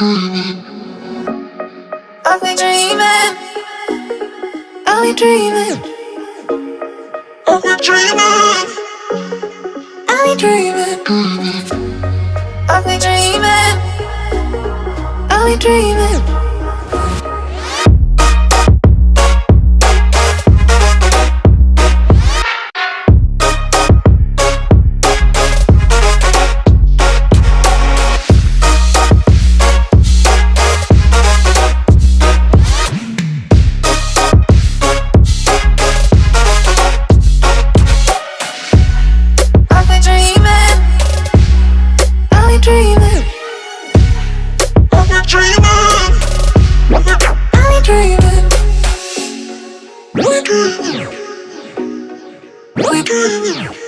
I've been dreaming. I've been dreaming. I've been dreaming. I've been dreaming. I've been dreaming. I've been dreaming. Dreaming? We dreaming? We dreaming? We dreaming. We dreaming.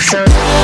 like so.